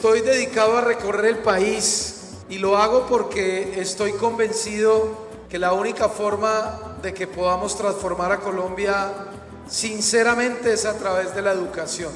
Estoy dedicado a recorrer el país y lo hago porque estoy convencido que la única forma de que podamos transformar a Colombia sinceramente es a través de la educación.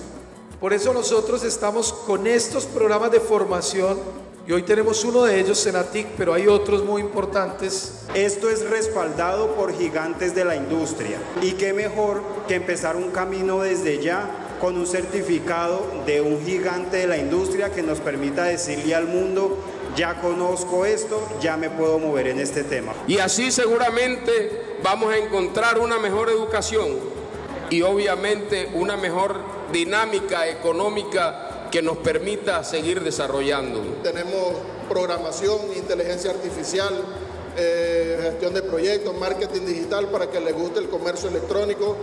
Por eso nosotros estamos con estos programas de formación y hoy tenemos uno de ellos, Senatic, pero hay otros muy importantes. Esto es respaldado por gigantes de la industria. Y qué mejor que empezar un camino desde ya con un certificado de un gigante de la industria que nos permita decirle al mundo, ya conozco esto, ya me puedo mover en este tema. Y así seguramente vamos a encontrar una mejor educación y obviamente una mejor dinámica económica que nos permita seguir desarrollando. Tenemos programación, inteligencia artificial, eh, gestión de proyectos, marketing digital para que les guste el comercio electrónico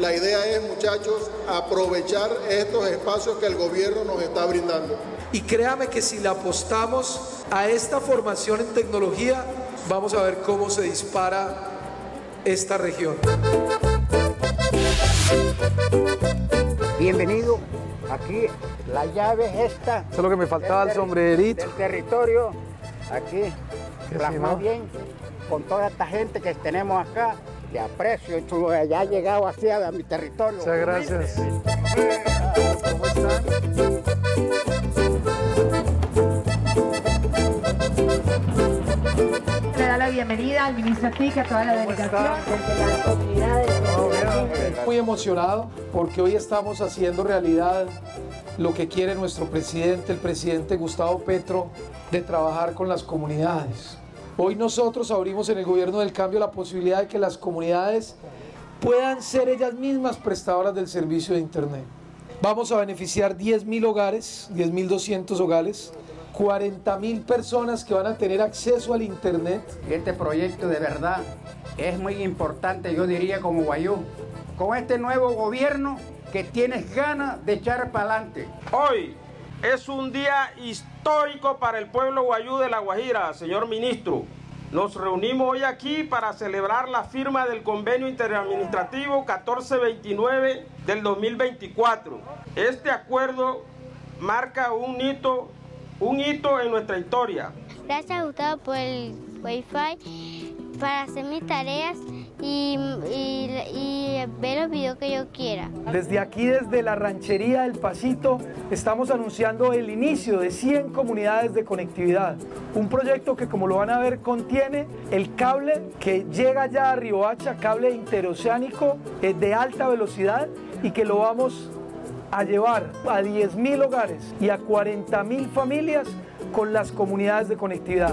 la idea es, muchachos, aprovechar estos espacios que el gobierno nos está brindando. Y créame que si le apostamos a esta formación en tecnología, vamos a ver cómo se dispara esta región. Bienvenido. Aquí la llave es esta. Eso es lo que me faltaba el sombrerito. El territorio. Aquí. Plasma bien con toda esta gente que tenemos acá te aprecio, tú ya has llegado así a mi territorio. Muchas gracias. ¿Cómo están? Le da la bienvenida al ministro TIC, a toda la delegación. Muy emocionado porque hoy estamos haciendo realidad lo que quiere nuestro presidente, el presidente Gustavo Petro, de trabajar con las comunidades. Hoy nosotros abrimos en el gobierno del cambio la posibilidad de que las comunidades puedan ser ellas mismas prestadoras del servicio de Internet. Vamos a beneficiar 10.000 hogares, 10.200 hogares, 40.000 personas que van a tener acceso al Internet. Este proyecto de verdad es muy importante, yo diría como Guayú, con este nuevo gobierno que tienes ganas de echar para adelante. Hoy es un día histórico para el pueblo guayú de La Guajira, señor ministro. Nos reunimos hoy aquí para celebrar la firma del convenio interadministrativo 1429 del 2024. Este acuerdo marca un hito, un hito en nuestra historia. Gracias Gustavo por el wifi para hacer mis tareas y, ver los videos que yo quiera. Desde aquí, desde la ranchería del Pasito, estamos anunciando el inicio de 100 comunidades de conectividad. Un proyecto que, como lo van a ver, contiene el cable que llega ya a Riohacha, cable interoceánico eh, de alta velocidad y que lo vamos a llevar a 10.000 hogares y a 40.000 familias con las comunidades de conectividad.